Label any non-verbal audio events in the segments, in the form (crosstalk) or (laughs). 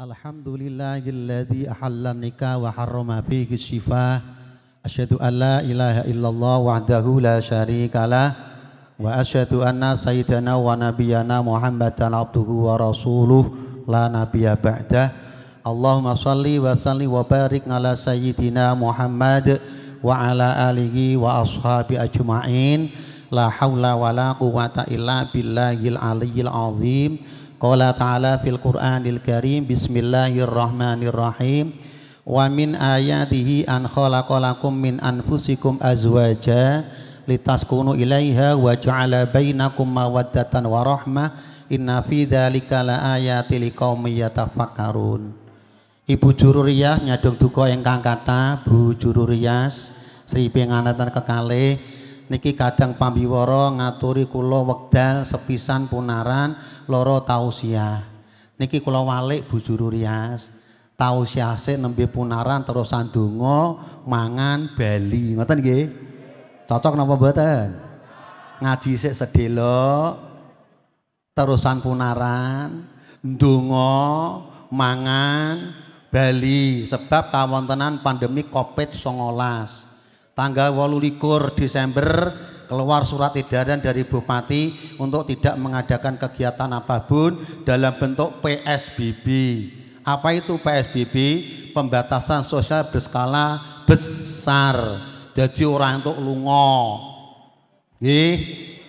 Alhamdulillahilladzi ahalla nikah wa harrama fihi syifaa. Asyhadu an la ilaha illallah wahdahu la syarikalah wa asyhadu anna sayyidana wa nabiyyana Muhammadan abduhu wa rasuluh la nabiyya ba'dah. Allahumma salli wa salli wa barik ala sayyidina Muhammad wa ala alihi wa ashabi ajma'in. La haula wa la quwata illa billahil aliyyil azim. Qala ta'ala fil Qur'anil Karim Bismillahirrahmanirrahim. Wa min ayatihi an khalaqalakum min anfusikum azwaja litaskunu ilaiha wa ja'ala bainakum mawaddatan wa rahmah. Inna fi dzalika laayati liqaumin yatafakkarun. Ibu Juru Riyas nyadong duka ingkang kata Bu Juru Riyas Sri penganatan kekalih niki kadang pambiwara ngaturi kula wekdal sepisan punaran loro tausiah niki kula walik Bu Juru Rias. Tausiah sik nembe punaran terus sandonga mangan bali. Ngoten nggih? Cocok napa mboten? Ngaji sik sedelo terusan punaran ndonga mangan bali. Sebab kawontenan pandemi Covid-19 tanggal 28 Desember keluar surat edaran dari Bupati untuk tidak mengadakan kegiatan apa pun dalam bentuk PSBB. Apa itu PSBB? Pembatasan sosial berskala besar. Jadi orang untuk lungo. Nggih,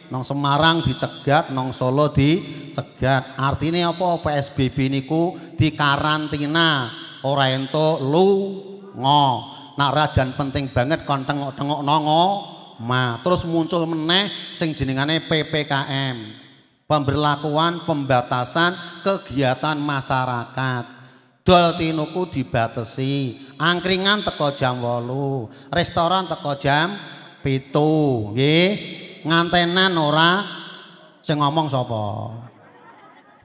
nong Semarang dicegat, nong Solo dicegat. Artinya apa PSBB niku di karantina orang entuk lungo nak rajan penting banget kon tengok-tengok nongo. Ma terus muncul meneh sing jenengane PPKM pemberlakuan pembatasan kegiatan masyarakat. Dol tinuku dibatasi. Angkringan teko jam wolu. Restoran teko jam pitu. Nggih. Ngantenan ora? Sing ngomong sapa?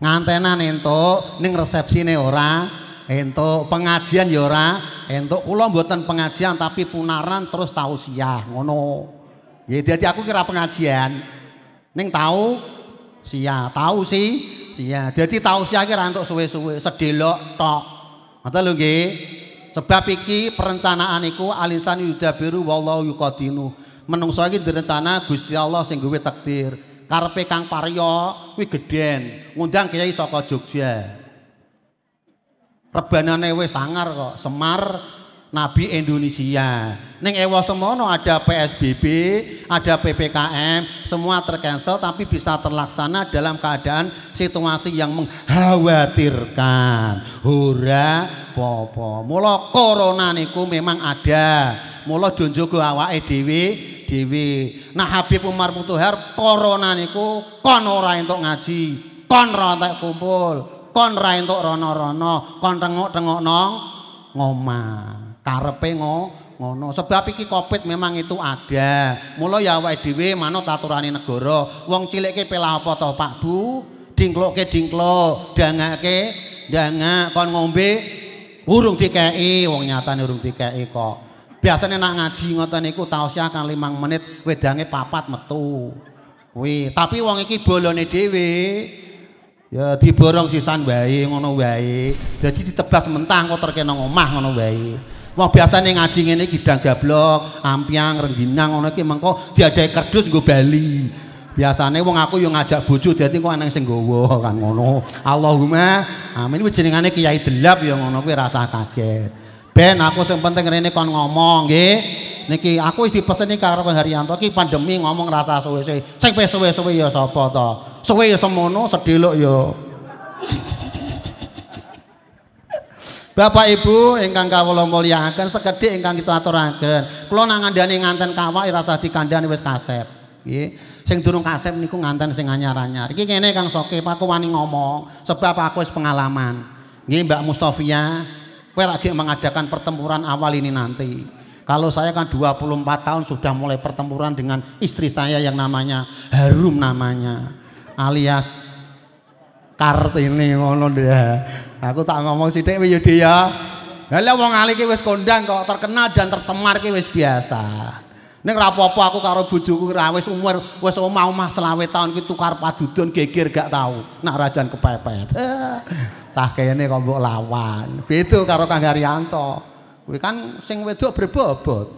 Ngantenan entuk ning resepsine ora entuk pengajian ya ora? Entuk kula mboten pengajian tapi punaran terus tausiah ngono. Ya dadi aku kira pengajian. Ning tahu sia tahu sih sia dadi tausiah ki ra entuk suwe-suwe sedelok tok. Ngoten lho nggih. Sebab iki perencanaan iku alisan yudabiru wallahu yuqadinu. Menungso iki direncana Gusti Allah sing gawe takdir. Karepe Kang Paryo kuwi gedhen. Ngundang kiai saka Jogja rebanane wis sangar kok. Semar Nabi Indonesia. Neng Ewa semono ada PSBB ada PPKM semua tercancel tapi bisa terlaksana dalam keadaan situasi yang mengkhawatirkan. Hura popo. Mula corona niku memang ada. Mula donjogo awake dhewe dhewe. Nah Habib Umar Putuhar corona niku kon ora entuk ngaji kon ora kumpul kon ra entuk rono-rono kon tengok-tengok nong ngomah karepe ngono. Sebab iki covid memang itu ada. Mula ya awake dhewe manut aturane negara wong cilik ki pelah apa to Pak Bu? Dingkloke dingklok dangake dangak kon ngombe urung dikeki wong nyatane urung dikeki kok. Biasanya nak ngaji ngoten niku tausiah kan 5 menit wedange papat metu. Kuwi tapi wong iki bolone dhewe Ya diborong sisan wae ngono wae. Jadi ditebas mentah kok terkena omah ngono wae. Wong biasane ngaji ngene gidang gablok, ampiang, rengginang ngono iki mengko diadae kerdus nggo bali. Biasane wong aku yo ngajak bojo dadi kok ana sing nggawa kan ngono. Allahumma amin kuwi jenengane kiai delap ya ngono kuwi rasa kaget. Ben aku sing penting rene kon ngomong nggih. Niki aku wis dipeseni karo Haryanto iki pandemi ngomong rasa suwe-suwe. Sing suwe-suwe ya sapa to? suwe ya semono sedelok ya (laughs) Bapak Ibu ingkang kawula mulyakaken sekedhik ingkang kita aturaken. Kula nang ngandani nganten kawak rasa dikandhani wis kasep. Nggih. Sing durung kasep niku nganten sing anyar-anyar. Iki kene Kang Soke, aku wani ngomong sebab aku wis pengalaman. Nggih Mbak Mustofia, kowe lagi mengadakan pertempuran awal ini nanti. Kalau saya kan 24 tahun sudah mulai pertempuran dengan istri saya yang namanya Harum namanya alias Kartini ngono dia. Aku tak ngomong sithik ya dia. Lah wong ali kondang kok terkenal dan tercemar ki wis biasa. Ning ora aku karo bojoku ra wis umur wis omah-omah selawe tahun ki tukar padudon geger gak tau. Nak rajan kepepet. (laughs) Cah kene kok mbok lawan. Beda karo Kang Haryanto. Kuwi kan sing wedok berbobot.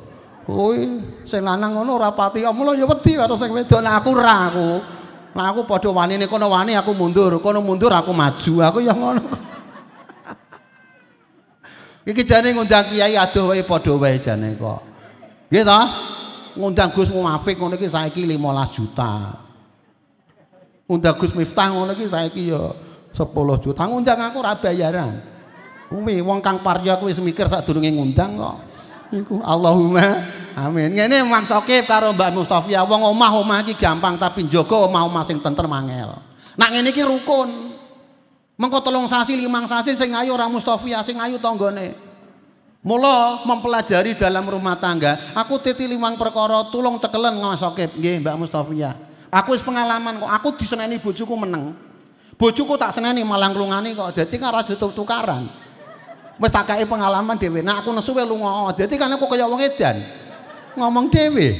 Kuwi sing lanang ngono ora pati omlo ya wedi karo sing wedok. Nah aku ra aku. Nah aku padha kono wani aku mundur, kono mundur aku maju. Aku ya ngono. (laughs) Iki jane ngundang kiai adoh wae padha wae jane kok. Nggih to? Ngundang Gus Muafik ngono iki saiki 15 juta. Ngundang Gus Miftah ngono iki saiki ya 10 juta. Ngundang aku ora bayaran. Kuwi wong kang parya kuwi wis mikir sadurunge ngundang kok. Iku Allahumma amin. Ngene Mang Sokip karo Mbak Mustafia wong omah-omah iki gampang tapi njaga omah-omah sing tentrem angel. Nak ngene iki rukun. Mengko tolong sasi limang sasi sing ayu ora Mustafia sing ayu tanggane. Mula mempelajari dalam rumah tangga, aku titi limang perkara tulung cekelen Mas nggih Mbak Mustafia. Aku wis pengalaman kok, aku diseneni bojoku meneng. Bojoku tak seneni malang nglungani kok, dadi kan ora tukaran. Wis tak kae pengalaman dhewe. Nah aku nesu lunga. Dadi kan aku kaya wong edan. Ngomong dhewe.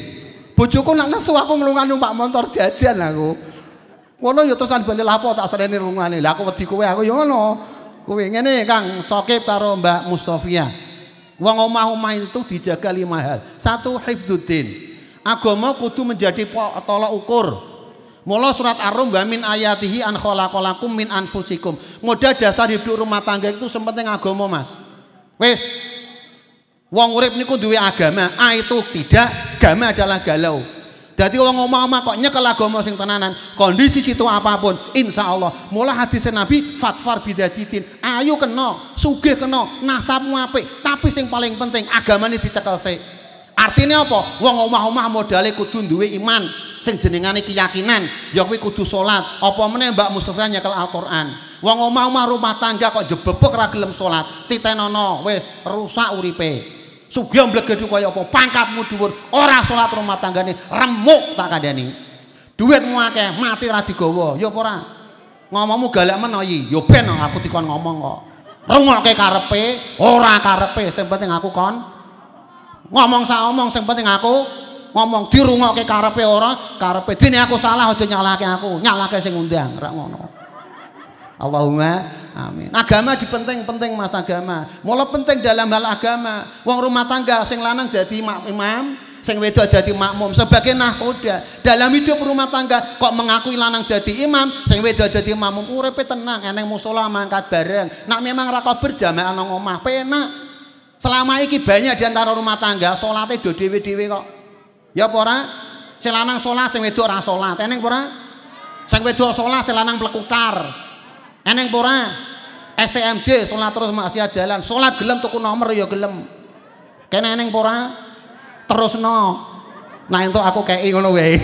Bojoku nak nesu aku nglungani numpak motor jajan aku. Ngono ya terusan bali lapo tak sereni rungane. Lah aku wedi kowe aku ya ngono. Kowe ngene Kang Sokip karo Mbak Mustofia. Wong omah-omah itu dijaga lima hal. Satu hifdzuddin. Agama kudu menjadi tolak ukur. Mula surat Ar-Rum wa min ayatihi an khalaqalakum min anfusikum. Modal dasar hidup rumah tangga itu sepenting agama, Mas. Wis. Wong urip niku duwe agama. A itu tidak, agama adalah galau. Jadi orang ngomong-ngomong kok nyekel agama sing tenanan, kondisi situ apa pun, insya Allah. Mula hadis Nabi, fatfar bidaditin, ayo kena, sugih kena, nasabmu apik, tapi sing paling penting agama ini dicekel sih. Artinya apa? Wong omah-omah modalnya kudu duwe iman, sing jenengane keyakinan, ya kuwi kudu salat. Apa meneh Mbak Mustafa nyekel Al-Qur'an. Wong omah-omah rumah tangga kok jebebek ra gelem salat, titenono wis rusak uripe. Sugih mblegedu kaya apa? Pangkatmu dhuwur, ora salat rumah tanggane, remuk tak kandhani. Duitmu akeh, mati ra digawa. Ya apa ora? Ngomongmu galak men yi. Ya ben aku dikon ngomong kok. Rungokke karepe, ora karepe, sing penting aku kon ngomong sak omong sing penting aku ngomong dirungokke karepe ora, karepe dene aku salah aja nyalahke aku, nyalahke sing ngundang, ra ngono. Allahumma amin. Agama dipenting-penting Mas agama. Mula penting dalam hal agama. Wong rumah tangga sing lanang jadi imam, sing wedok jadi makmum sebagai nahkoda. Dalam hidup rumah tangga kok mengakui lanang jadi imam, sing wedok jadi makmum uripe tenang, eneng musala mangkat bareng. Nak memang ra berjamaah nang omah, penak. Selama iki banyak di antara rumah tangga salate do dhewe-dhewe kok. Ya apa ora? Sing lanang salat, sing wedok ora salat. Eneng ora? Sing wedok salat, sing lanang plekutar. Eneng pura STMJ sholat terus maksiat jalan. Sholat gelem tuku nomor ya gelem. Kene eneng pura terus no. Nah itu aku kayak ngono wae.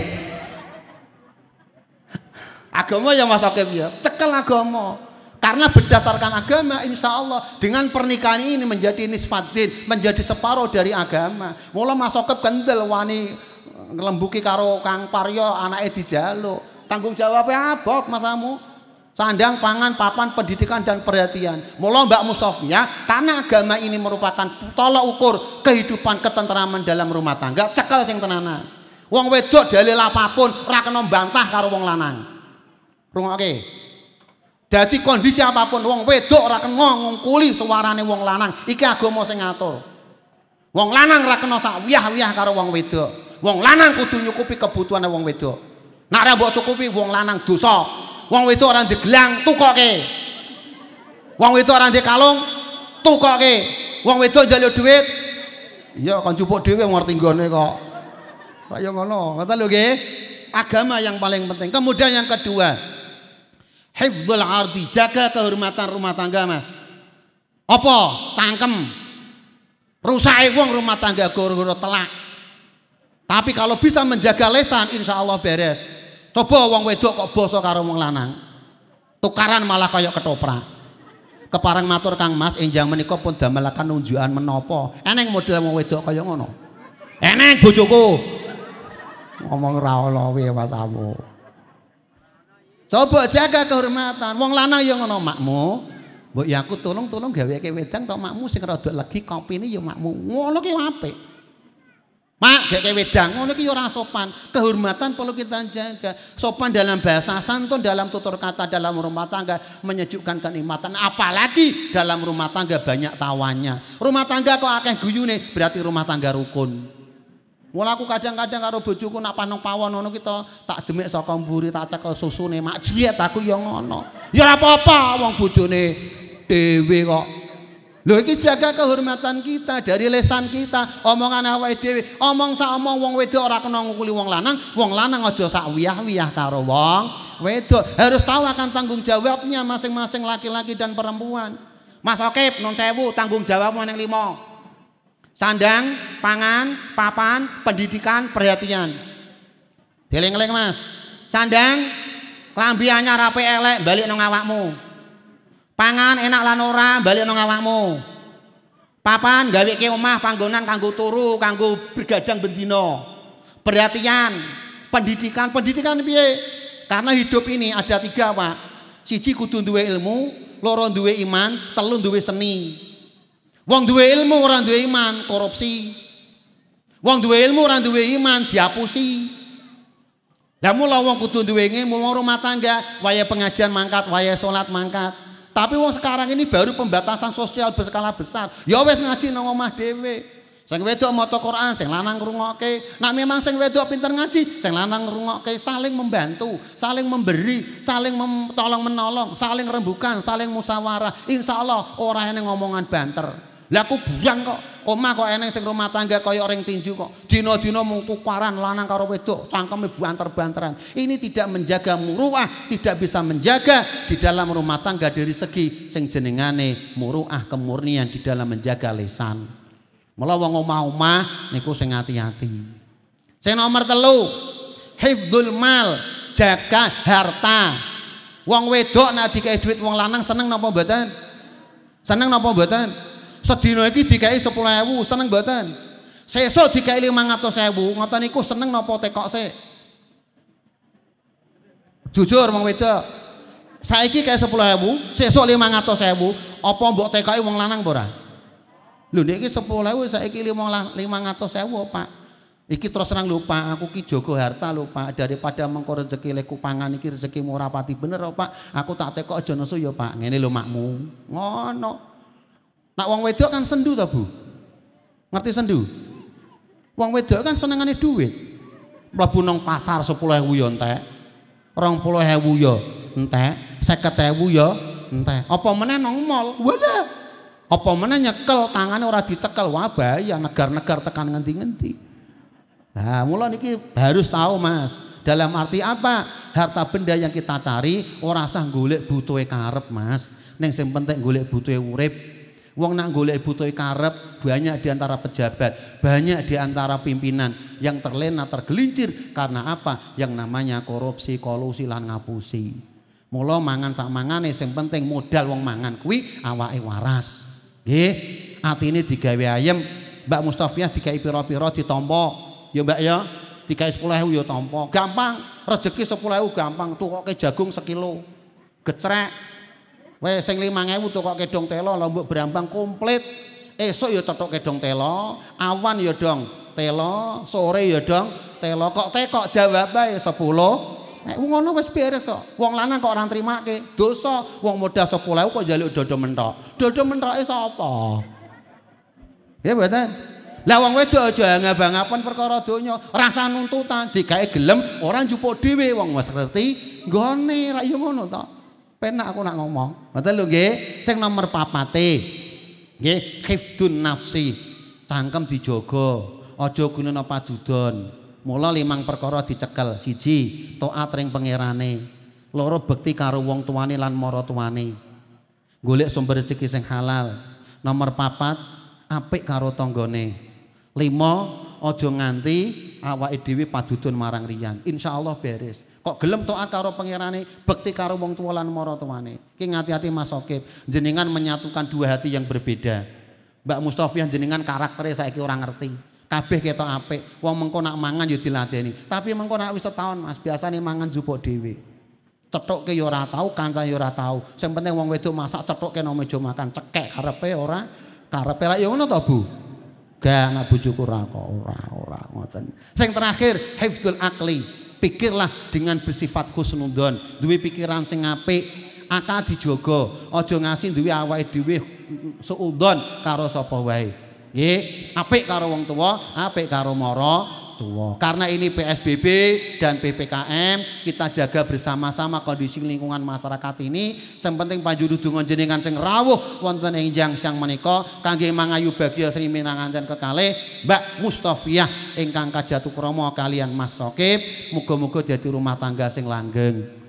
agama yang Mas Akib ya. Cekel agama. Karena berdasarkan agama insya Allah dengan pernikahan ini menjadi nisfatin, menjadi separuh dari agama. Mula Mas Akib kendel wani ngelembuki karo Kang Paryo anaknya dijaluk. Tanggung jawabnya abot masamu sandang pangan papan pendidikan dan perhatian. Mula Mbak Mustafia karena agama ini merupakan tolak ukur kehidupan ketentraman dalam rumah tangga cekel sing tenanan. Wong wedok dalil apa pun ora bantah karo wong lanang. Rungokke. Jadi kondisi apa pun wong wedok ora ngungkuli suarane wong lanang. Iki agama sing ngatur. Wong lanang ora kena sak wiyah-wiyah karo wong wedok. Wong lanang kudu nyukupi kebutuhane wong wedok. Ora mbok cukupi wong lanang dosa wong wedok ora ndek gelang tukoke. Wong wedok ora ndek kalung tukoke. Wong wedok njaluk duit iya kan cupuk dhewe ngerti nggone kok. Kaya ngono ngoten lho nggih. Agama yang paling penting. Kemudian yang kedua hifdzul ardi jaga kehormatan rumah tangga Mas. Apa? Cangkem. Rusak wong rumah tangga goro-goro telak. Tapi kalau bisa menjaga lesan insya Allah beres Coba wong wedok kok boso karo wong lanang. Tukaran malah kaya ketoprak. Keparang matur Kang Mas enjang menika pun damelaken unjukan menapa. Eneng model wong wedok kaya ngono. Eneng bojoku. Ngomong ra ono wae wasamu. Coba jaga kehormatan. Wong lanang ya ngono makmu. Mbok ya aku tolong-tolong gaweke wedang tok makmu sing rada legi kopine ya makmu. Ngono ki apik. Mak, gak kayak wedang, ngono iki ya ora sopan. Kehormatan perlu kita jaga. Sopan dalam bahasa, santun dalam tutur kata dalam rumah tangga menyejukkan kenikmatan. Apalagi dalam rumah tangga banyak tawannya. Rumah tangga kok akeh guyune, berarti rumah tangga rukun. Mula aku kadang-kadang karo bojoku nak panung pawon ngono kita tak demik saka mburi tak cekel susune mak jriet aku ya ngono. Ya ora apa-apa wong bojone dhewe kok Lho iki jaga kehormatan kita dari lesan kita, omongan awake dhewe. Omong sak omong wong wedok ora kena ngukuli wong lanang, wong lanang aja sak wiyah-wiyah karo wong wedok. Harus tahu akan tanggung jawabnya masing-masing laki-laki dan perempuan. Mas Okip, non sewu, tanggung jawabmu yang lima. Sandang, pangan, papan, pendidikan, perhatian. Dieling-eling mas. Sandang, lambi anyar elek, balik nang awakmu. Pangan enak lan ora balik nang awakmu. Papan gawe ke omah panggonan kanggo turu, kanggo bergadang bendino. Perhatian, pendidikan, pendidikan piye? Karena hidup ini ada tiga, Pak. Siji kudu duwe ilmu, loro duwe iman, telu duwe seni. Wong duwe ilmu orang duwe iman, korupsi. Wong duwe ilmu orang duwe iman, diapusi. Lah mula wong kudu duwe ilmu rumah tangga, waya pengajian mangkat, waya salat mangkat. Tapi wong sekarang ini baru pembatasan sosial berskala besar. Ya wes ngaji nang omah dhewe. Sing wedok maca Quran, sing lanang ngrungokke. Nak memang sing wedok pinter ngaji, sing lanang ngrungokke, saling membantu, saling memberi, saling tolong menolong, saling rembukan, saling musyawarah. Insyaallah ora ana ngomongan banter. Lah aku buang kok. Omah kok eneng sing rumah tangga kaya orang tinju kok. Dina-dina mung tukaran lanang karo wedok, cangkeme banter-banteran. Ini tidak menjaga muruah, tidak bisa menjaga di dalam rumah tangga dari segi sing jenengane muruah kemurnian di dalam menjaga lesan. Mula wong omah-omah niku sing hati-hati. Sing nomor telu, hifdzul mal, jaga harta. Wong wedok nek dikai duit wong lanang seneng napa mboten? Seneng napa mboten? Sedina iki dikai 10.000, seneng mboten? Sesuk dikai 500.000, ngoten niku seneng napa tekok sik? Jujur wong wedok. Saiki kayak 10.000, sesuk 500.000, apa mbok tekoki wong lanang apa ora? Lho nek iki 10.000 saiki 500.000, Pak. Iki terus terang lupa, aku ki jogo harta lho Pak, daripada mengko rezeki leku pangan iki rezeki murah pati bener lho Pak. Aku tak tekok aja nesu ya Pak. Ngene lho makmu. Ngono. Nak wong wedok kan sendu ta, Bu? Ngerti sendu? Wong wedok kan senengane duit. Mlebu nang pasar 10.000 ya entek. 20.000 ya entek, 50.000 ya entek. Apa meneh nang mall? Wala. Apa meneh nyekel tangane ora dicekel. Wah bahaya negar-negar tekan ngendi-ngendi. Nah, mulai niki harus tahu Mas. Dalam arti apa? Harta benda yang kita cari ora usah golek butuhe karep, Mas. Ning sing penting golek butuhe urip. Wong nak golek butuh karep banyak di antara pejabat, banyak di antara pimpinan yang terlena tergelincir karena apa? Yang namanya korupsi, kolusi lan ngapusi. Mula mangan sak mangane sing penting modal wong mangan kuwi awake waras. Nggih, atine digawe ayem, Mbak Mustafiah dikai pira-pira ditampa. Ya Mbak ya, dikai 10.000 ya tampa. Gampang, rezeki 10.000 gampang. Tukoke jagung sekilo. Gecrek Wes sing 5000 kok kedong telo lombok berambang komplit. Esok ya cetok kedong telo, awan ya dong telo, sore ya dong telo. Kok tekok jawab bae 10. Nek ngono wis beres kok. Wong lanang kok ora nrimake. Dosa wong modal 10.000 kok njaluk dodo mentok. Dodo mentoke sapa? Ya mboten. Lah wong wedok aja ngabang-apan perkara donya, rasa nuntutan digawe gelem orang jupuk dhewe wong wis ngerti nggone ra ngono to. Penak aku nak ngomong. Ngoten lho nggih. Sing nomor papate nggih khifdun nafsi. Cangkem dijaga. Aja gunana padudon. Mula limang perkara dicekel. Siji, taat ring pangerane. Loro bekti karo wong tuane lan mara tuane. Golek sumber rezeki sing halal. Nomor papat, apik karo tanggane. Lima, aja nganti awake dhewe padudon marang riyan. Insyaallah beres. Kok gelem taat karo pangerane, bekti karo wong tua lan mara tuane. Ki ngati-ati Mas Okip, jenengan menyatukan dua hati yang berbeda. Mbak Mustafiah jenengan karakternya saiki orang ngerti. Kabeh ketok apik, wong mengko nak mangan yo diladeni. Tapi mengko nak wis setahun Mas, biasane mangan jupuk dhewe. Cethuke yo ora tau, kancane yo ora tau. Sing penting wong wedok masak cethuke nang meja makan, cekek karepe ora karepe ra yo ngono to, Bu. gak anak bojoku ora kok ora ora ngoten sing terakhir hifdzul akli pikirlah dengan bersifat khusnudon. Duwe pikiran sing apik akal dijogo. Aja ngasih duwe awake dhewe suudon karo sapa wae. Nggih apik karo wong tua apik karo mara tua. Karena ini PSBB dan PPKM, kita jaga bersama-sama kondisi lingkungan masyarakat ini. Yang penting panjuru dungo jenengan sing rawuh wonten ing jang sang menika kangge mangayu bagya Sri Minanganten kekalih Mbak Mustafiah ingkang kajatu krama kalian Mas Sokip. Muga-muga dadi rumah tangga sing langgeng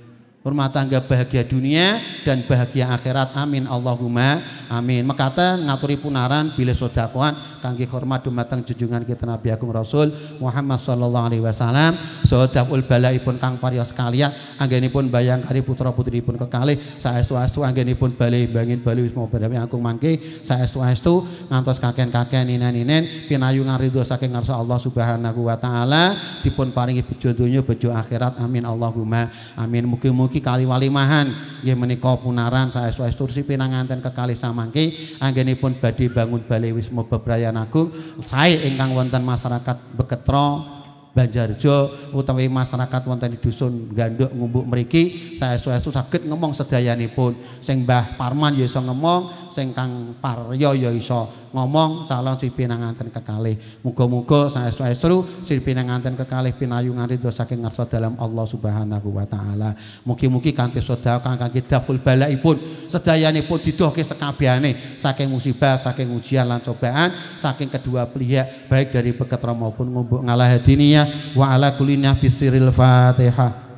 rumah tangga bahagia dunia dan bahagia akhirat amin Allahumma amin. Mekata ngaturi punaran bila sodakoan kangge hormat dumateng junjungan kita Nabi Agung Rasul Muhammad sallallahu alaihi wasallam. Sodakul balaipun kang parya sekalian anggenipun bayang kari putra putri pun kekalih saestu-estu anggenipun bali bangin bali wisma badawi agung mangke saestu-estu ngantos kaken-kaken inen-inen pinayungan ridho saking ngarsa Allah subhanahu wa ta'ala dipun paringi bejo donya bejo akhirat. Amin Allahumma. Amin. Mugi-mugi mugi kali walimahan nggih menika punaran saestu-estu pinanganten kekalih samangke anggenipun badhe bangun balai Wisma Bebrayan Agung. Sae ingkang wonten masyarakat Beketro Banjarjo utawi masyarakat wonten di dusun Ganduk ngumbuk mriki saestu-estu saged ngomong sedayanipun. Sing Mbah Parman ya iso ngomong sing Kang Paryo ya iso ngomong calon si pinanganten kekalih. Muga-muga saestu-estu si pinanganten kekalih pinayungan ridho saking ngarsa dalam Allah Subhanahu wa taala. Mugi-mugi kanthi sedaya kang kangge daful balaipun sedayanipun didohke sekabehane saking musibah saking ujian lan cobaan saking kedua pihak baik dari Beketra maupun ngumbuk ngalah hadiniya wa ala kulli bisiril fatihah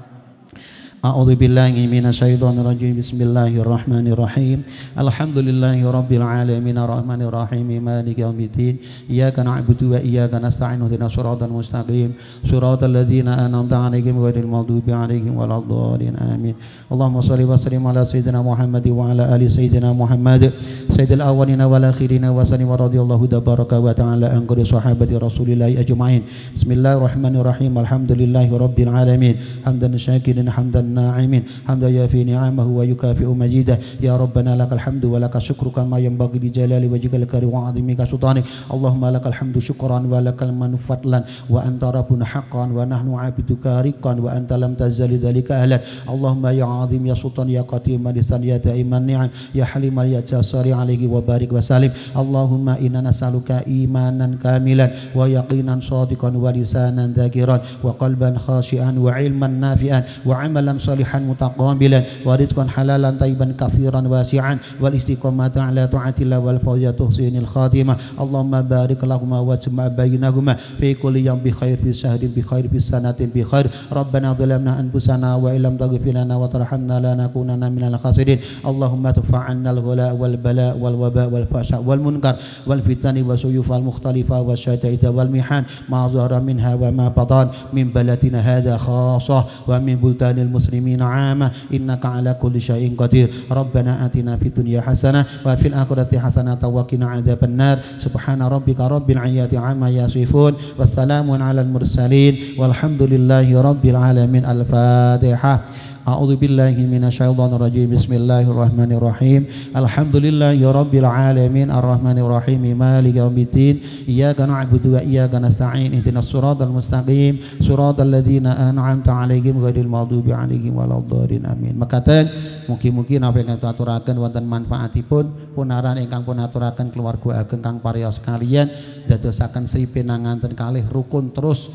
أعوذ بالله من الشيطان الرجيم بسم الله الرحمن الرحيم الحمد لله رب العالمين الرحمن الرحيم مالك يوم الدين إياك نعبد وإياك نستعين اهدنا الصراط المستقيم صراط الذين أنعمت عليهم غير المغضوب عليهم ولا الضالين آمين اللهم صل وسلم على سيدنا محمد وعلى آل سيدنا محمد سيد الأولين والآخرين وسلم ورضي الله تبارك وتعالى عن كل صحابة رسول الله أجمعين. بسم الله الرحمن الرحيم. الحمد لله رب العالمين. حمدا شاكرا حمدا الناعمين حمدا يافي نعمه ويكافئ مجيده. يا ربنا لك الحمد ولك الشكر كما ينبغي لجلال وجهك الكريم وعظيمك سلطانك. اللهم لك الحمد شكرا ولك المن فضلا. وأنت ربنا حقا ونحن عبدك رقا. وأنت لم تزل ذلك أهلا. اللهم يا عظيم يا سلطان يا قديم لسان يا دائم النعم يا حليم يا جسار alaihi wa barik wa salim. Allahumma inna nas'aluka imanan kamilan wa yaqinan sadiqan wa lisanan dzakiran wa qalban khashian wa ilman nafian wa amalan salihan mutaqabilan wa rizqan halalan tayyiban katsiran wasi'an wal istiqamata ala taatillah wal fawziyah tuhsinil khatimah. Allahumma barik lahumma wa jma' bainahuma fi kulli yang bi khair fi shahrin bi khair fi sanatin bi khair. Rabbana dhalamna anfusana wa illam taghfir lana wa tarhamna lanakunanna minal khasirin. Allahumma tufa'anna al-ghala wal bala والوباء والفحشاء والمنكر والفتن والسيوف المختلفة والشتائت والمحن ما ظهر منها وما بطن من بلدنا هذا خاصة ومن بلدان المسلمين عامة إنك على كل شيء قدير ربنا آتنا في الدنيا حسنة وفي الآخرة حسنة وقنا عذاب النار سبحان ربك رب العيات عما يصفون والسلام على المرسلين والحمد لله رب العالمين الفاتحة A'udzu billahi minasyaitonir rajim. Bismillahirrahmanirrahim. Alhamdulillahi rabbil alamin arrahmanir rahim maliki yaumiddin. Iyyaka na'budu wa iyyaka nasta'in. Ihdinas siratal mustaqim. Siratal ladzina an'amta 'alaihim ghairil maghdubi 'alaihim waladdallin. Amin. Mekaten mungkin-mungkin apa yang kita aturakan wonten manfaatipun punaran ingkang pun aturakan keluarga ageng kang parios kalian dadosaken sipinanganten kalih rukun terus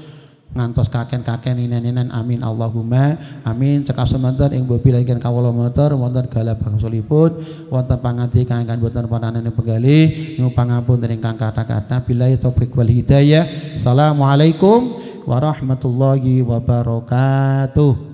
ngantos kaken-kaken inen-inen amin Allahumma amin. Cekap semanten ing bobi lan kawula motor wonten galak bangsulipun panganti kang boten pananane penggali nyuwun pangapunten ingkang kathah-kathah. Billahi taufik wal hidayah. Assalamualaikum warahmatullahi wabarakatuh